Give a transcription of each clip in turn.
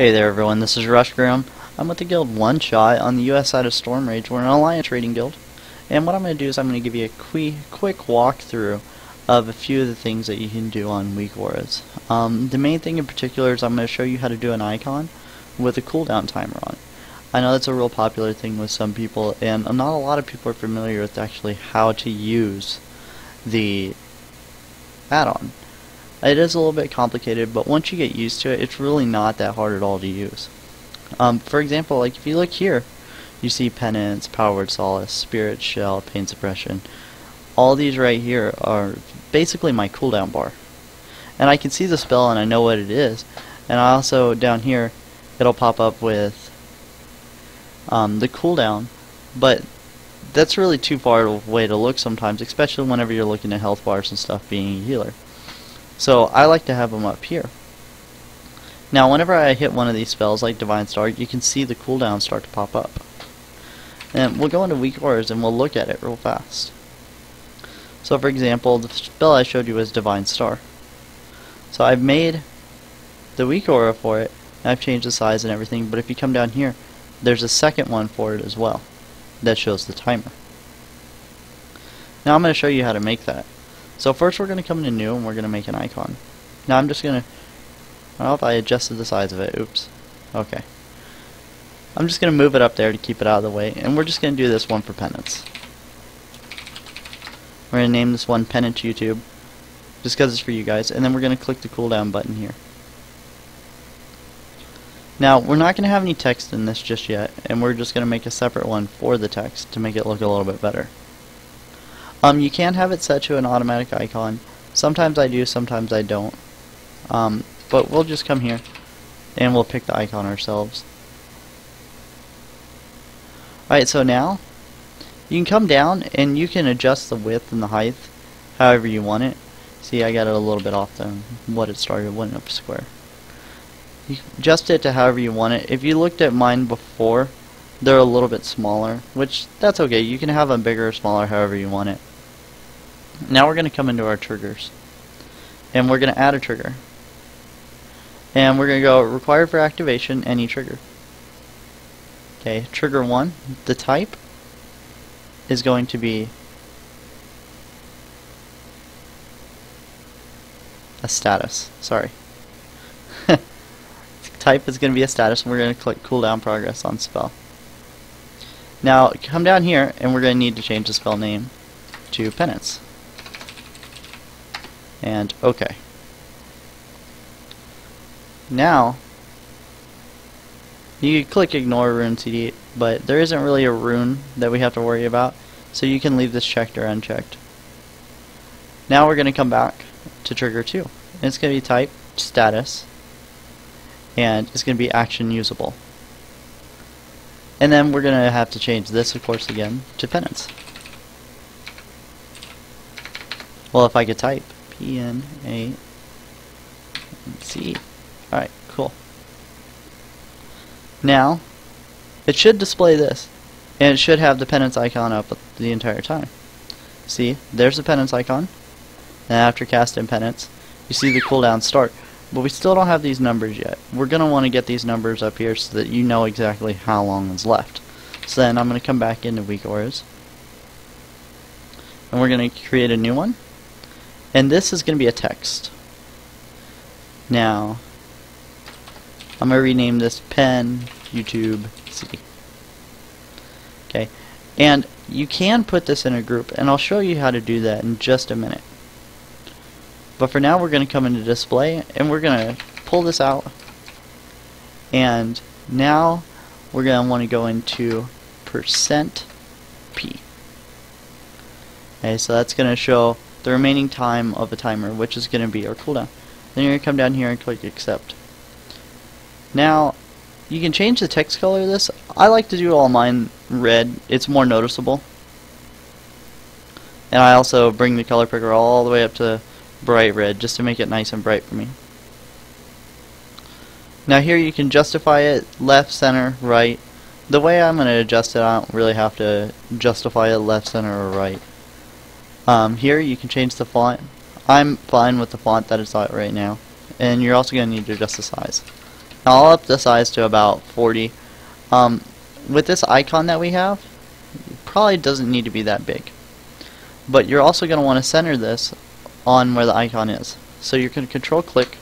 Hey there everyone, this is Rusk Graham. I'm with the guild One Shot on the US side of Stormrage. We're an alliance trading guild. And what I'm going to do is I'm going to give you a quick, quick walkthrough of a few of the things that you can do on weak auras. Um, the main thing in particular is I'm going to show you how to do an icon with a cooldown timer on. I know that's a real popular thing with some people and not a lot of people are familiar with actually how to use the add-on. It is a little bit complicated, but once you get used to it, it's really not that hard at all to use. Um, for example, like if you look here, you see Penance, Power Word Solace, Spirit Shell, Pain Suppression. All these right here are basically my cooldown bar. And I can see the spell and I know what it is. And I also, down here, it'll pop up with um, the cooldown, but that's really too far away to look sometimes, especially whenever you're looking at health bars and stuff being a healer. So I like to have them up here. Now whenever I hit one of these spells like Divine Star, you can see the cooldown start to pop up. And we'll go into weak auras and we'll look at it real fast. So for example, the spell I showed you was Divine Star. So I've made the weak aura for it, I've changed the size and everything, but if you come down here, there's a second one for it as well that shows the timer. Now I'm going to show you how to make that. So first we're going to come into new and we're going to make an icon. Now I'm just going to, well if I adjusted the size of it, oops, okay. I'm just going to move it up there to keep it out of the way and we're just going to do this one for penance. We're going to name this one Penance YouTube just because it's for you guys and then we're going to click the cooldown button here. Now, we're not going to have any text in this just yet, and we're just going to make a separate one for the text to make it look a little bit better. Um, you can have it set to an automatic icon. Sometimes I do, sometimes I don't. Um, but we'll just come here and we'll pick the icon ourselves. Alright, so now you can come down and you can adjust the width and the height however you want it. See, I got it a little bit off than what it started when up square. You adjust it to however you want it. If you looked at mine before, they're a little bit smaller, which that's okay. You can have them bigger or smaller however you want it. Now we're going to come into our triggers. And we're going to add a trigger. And we're going to go required for activation, any trigger. Okay, trigger 1, the type is going to be a status. Sorry. type is going to be a status and we're going to click cooldown progress on spell. Now come down here and we're going to need to change the spell name to penance and OK. Now, you can click ignore rune CD, but there isn't really a rune that we have to worry about, so you can leave this checked or unchecked. Now we're going to come back to trigger 2. And it's going to be type status, and it's going to be action usable. And then we're going to have to change this, of course, again to penance. Well, if I could type. P N A C. Alright, cool. Now, it should display this. And it should have the penance icon up the entire time. See, there's the penance icon. And after casting penance, you see the cooldown start. But we still don't have these numbers yet. We're going to want to get these numbers up here so that you know exactly how long is left. So then I'm going to come back into weak auras. And we're going to create a new one. And this is going to be a text. Now, I'm going to rename this pen YouTube CD. Okay, and you can put this in a group, and I'll show you how to do that in just a minute. But for now, we're going to come into display, and we're going to pull this out, and now we're going to want to go into percent %p. Okay, so that's going to show the remaining time of the timer, which is going to be our cooldown. Then you're going to come down here and click accept. Now, you can change the text color of this. I like to do all mine red. It's more noticeable. And I also bring the color picker all the way up to bright red just to make it nice and bright for me. Now here you can justify it left, center, right. The way I'm going to adjust it, I don't really have to justify it left, center, or right. Um, here you can change the font. I'm fine with the font that it's at right now. And you're also going to need to adjust the size. I'll up the size to about 40. Um, with this icon that we have, probably doesn't need to be that big. But you're also going to want to center this on where the icon is. So going to control click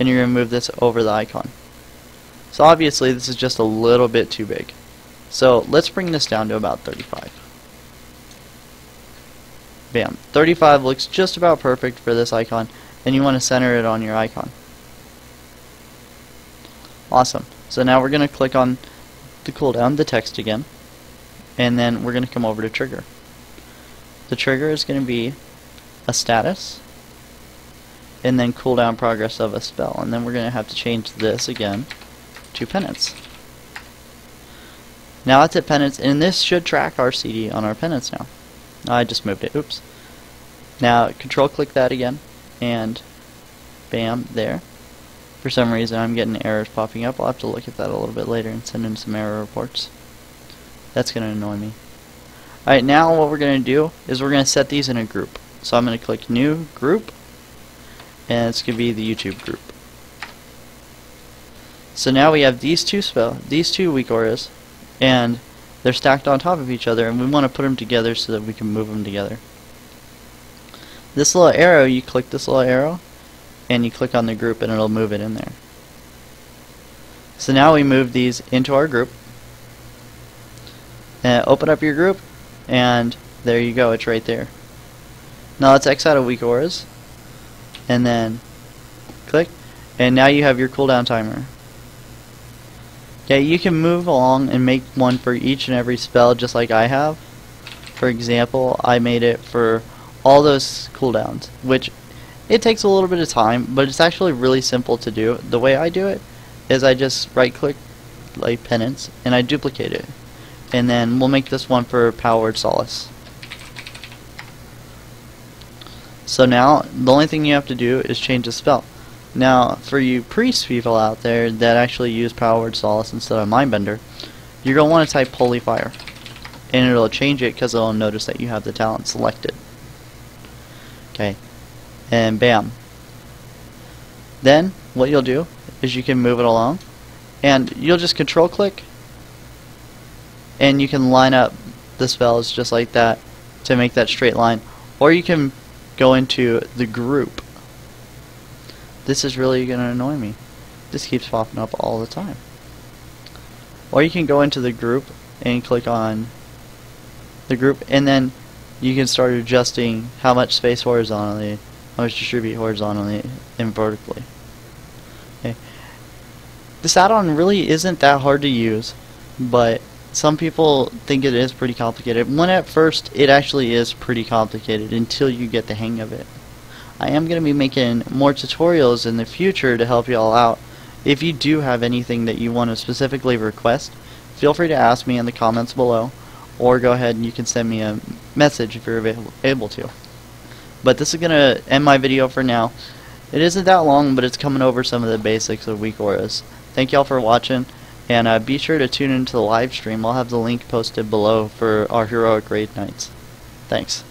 and you're going to move this over the icon. So obviously this is just a little bit too big. So let's bring this down to about 35. Bam. 35 looks just about perfect for this icon and you want to center it on your icon. Awesome. So now we're going to click on the cooldown, the text again, and then we're going to come over to trigger. The trigger is going to be a status and then cooldown progress of a spell and then we're going to have to change this again to penance. Now it's at penance and this should track our CD on our penance now. I just moved it. Oops. Now control click that again and bam there. For some reason I'm getting errors popping up. I'll have to look at that a little bit later and send in some error reports. That's going to annoy me. Alright, now what we're going to do is we're going to set these in a group. So I'm going to click New Group, and it's going to be the YouTube group. So now we have these two spell, these two weak auras, and they're stacked on top of each other, and we want to put them together so that we can move them together. This little arrow, you click this little arrow, and you click on the group, and it'll move it in there. So now we move these into our group. And open up your group, and there you go, it's right there. Now let's X out of weak auras, and then click, and now you have your cooldown timer. Yeah, you can move along and make one for each and every spell just like I have. For example, I made it for all those cooldowns, which it takes a little bit of time, but it's actually really simple to do. The way I do it is I just right click like penance and I duplicate it. And then we'll make this one for Power Word Solace. So now the only thing you have to do is change the spell. Now, for you priest people out there that actually use Power Word Solace instead of Mindbender, you're going to want to type Holy Fire. And it'll change it because it'll notice that you have the talent selected. Okay. And bam. Then, what you'll do is you can move it along. And you'll just control click. And you can line up the spells just like that to make that straight line. Or you can go into the group this is really going to annoy me. This keeps popping up all the time. Or you can go into the group and click on the group and then you can start adjusting how much space horizontally, how much distribute horizontally and vertically. Okay. This add-on really isn't that hard to use, but some people think it is pretty complicated. When at first, it actually is pretty complicated until you get the hang of it. I am going to be making more tutorials in the future to help you all out. If you do have anything that you want to specifically request, feel free to ask me in the comments below, or go ahead and you can send me a message if you're able to. But this is going to end my video for now. It isn't that long, but it's coming over some of the basics of weak auras. Thank y'all for watching, and uh, be sure to tune into the live stream. I'll have the link posted below for our heroic raid nights. Thanks.